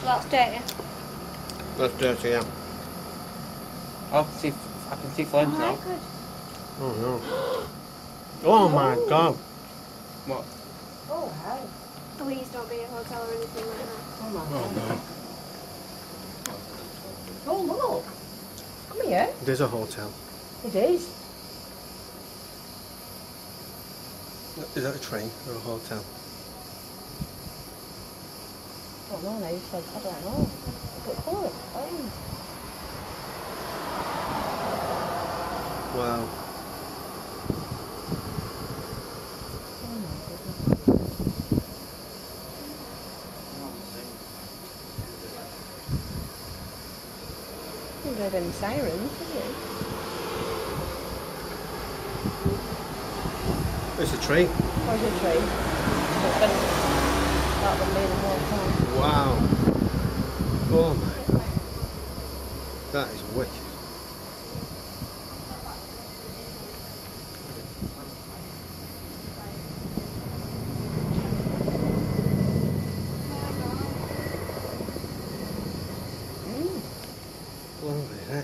So that's dirty. That's dirty, yeah. Oh, I can see, I can see flames oh, now. good. Oh no. Oh my god. What? Oh, hi. Please don't be a hotel or anything like that. Oh, my Oh God. no. Oh, look. Come here. There's a hotel. It is. Is that a train or a hotel? Oh, no, no, you said, I don't know. But colour it's fine. Wow. Oh, my goodness. You heard any sirens, did you? It's a the train? It's been that one made a time. Oh mate. That is wicked. Mm. Lovely, eh?